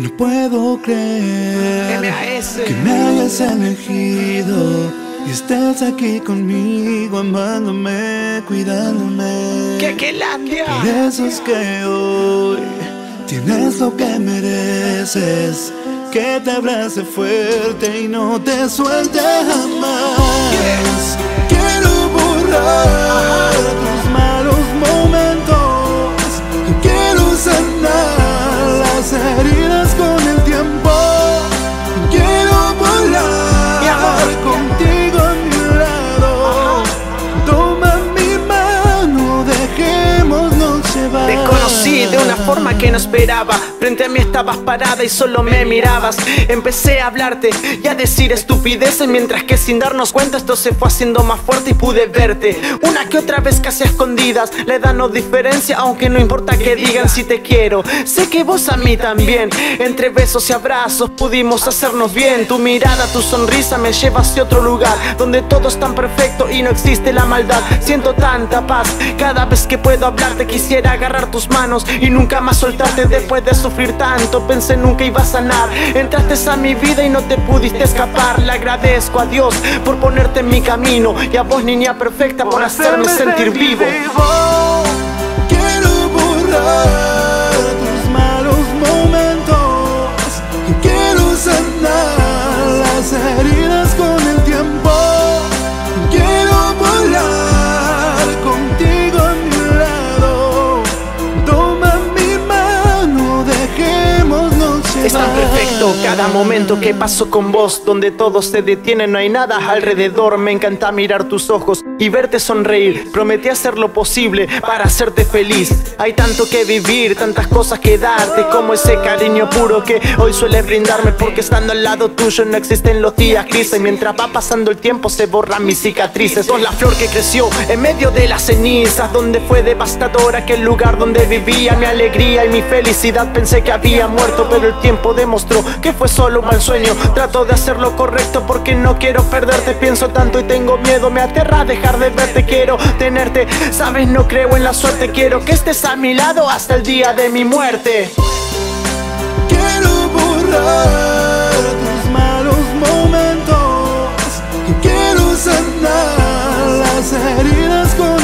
No puedo creer que me hayas elegido y estés aquí conmigo, amándome, cuidándome. ¡Qué, qué Por eso es que hoy tienes lo que mereces. Que te abrace fuerte y no te suelte jamás. Quiero borrar una forma que no esperaba. Frente a mí estabas parada y solo me mirabas. Empecé a hablarte y a decir estupideces. Mientras que sin darnos cuenta esto se fue haciendo más fuerte y pude verte. Una que otra vez casi escondidas. La edad no diferencia, aunque no importa que digan si te quiero. Sé que vos a mí también. Entre besos y abrazos pudimos hacernos bien. Tu mirada, tu sonrisa me lleva hacia otro lugar. Donde todo es tan perfecto y no existe la maldad. Siento tanta paz. Cada vez que puedo hablarte quisiera agarrar tus manos y nunca más soltarte después de sufrir tanto. Pensé nunca iba a sanar. Entraste a mi vida y no te pudiste escapar. Le agradezco a Dios por ponerte en mi camino y a vos, niña perfecta, por hacerme sentir vivo. Cada momento que paso con vos, donde todo se detiene, no hay nada alrededor. Me encanta mirar tus ojos y verte sonreír. Prometí hacer lo posible para hacerte feliz. Hay tanto que vivir, tantas cosas que darte, como ese cariño puro que hoy suele brindarme. Porque estando al lado tuyo no existen los días grises. Mientras va pasando el tiempo se borran mis cicatrices. Sos la flor que creció en medio de las cenizas, donde fue devastador aquel lugar donde vivía mi alegría y mi felicidad. Pensé que había muerto, pero el tiempo demostró que fue solo un mal sueño. Trato de hacer lo correcto porque no quiero perderte. Pienso tanto y tengo miedo, me aterra dejar de verte. Quiero tenerte, sabes, no creo en la suerte. Quiero que estés a mi lado hasta el día de mi muerte. Quiero borrar tus malos momentos. Quiero sanar las heridas con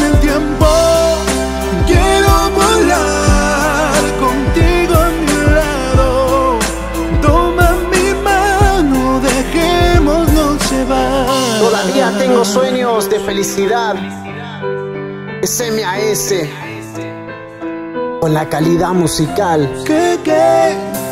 dejémonos llevar. Todavía tengo sueños de felicidad. SMAS con la calidad musical. que, que